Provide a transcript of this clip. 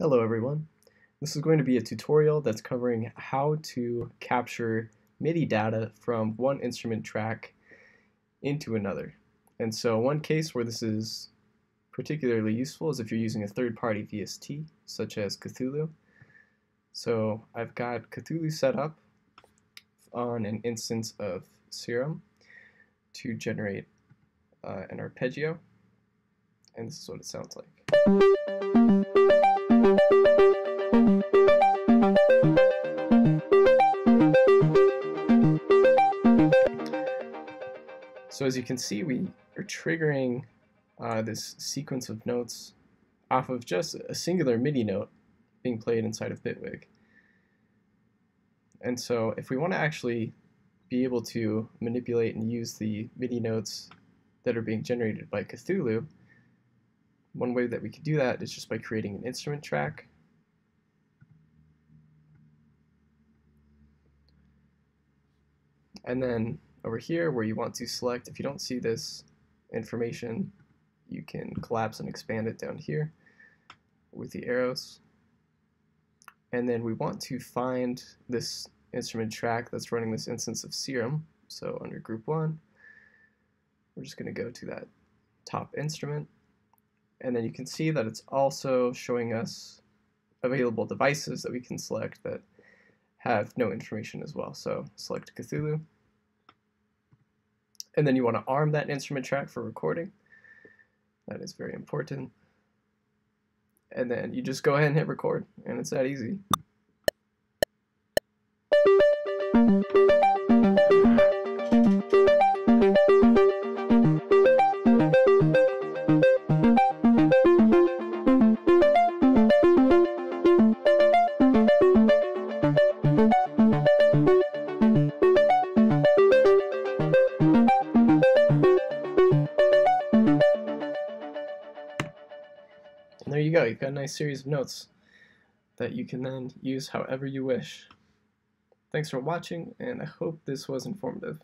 Hello everyone. This is going to be a tutorial that's covering how to capture MIDI data from one instrument track into another. And so one case where this is particularly useful is if you're using a third-party VST, such as Cthulhu. So I've got Cthulhu set up on an instance of Serum to generate uh, an arpeggio, and this is what it sounds like. So as you can see, we are triggering uh, this sequence of notes off of just a singular MIDI note being played inside of Bitwig. And so if we want to actually be able to manipulate and use the MIDI notes that are being generated by Cthulhu, one way that we could do that is just by creating an instrument track. And then over here where you want to select, if you don't see this information, you can collapse and expand it down here with the arrows. And then we want to find this instrument track that's running this instance of Serum. So under group one, we're just going to go to that top instrument. And then you can see that it's also showing us available devices that we can select that have no information as well. So select Cthulhu. And then you want to arm that instrument track for recording. That is very important. And then you just go ahead and hit record, and it's that easy. And there you go, you've got a nice series of notes that you can then use however you wish. Thanks for watching, and I hope this was informative.